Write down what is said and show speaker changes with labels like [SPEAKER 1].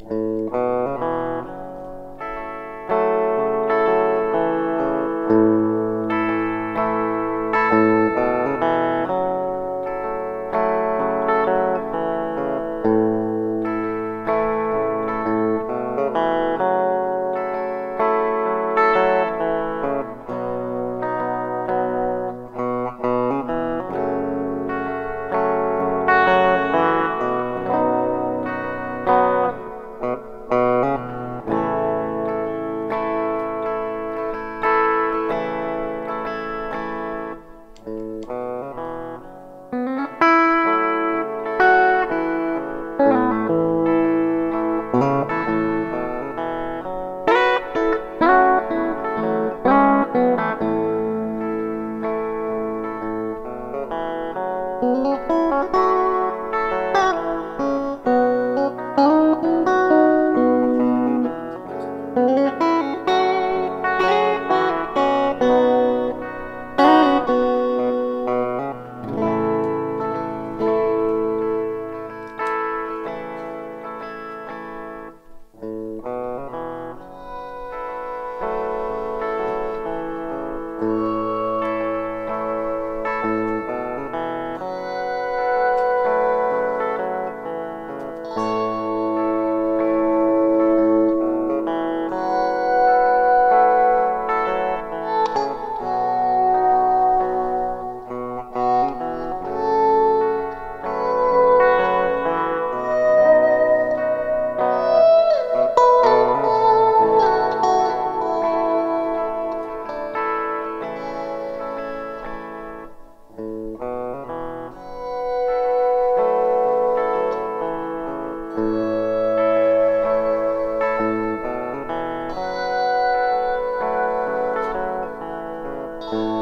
[SPEAKER 1] Thank you. Música Thank you.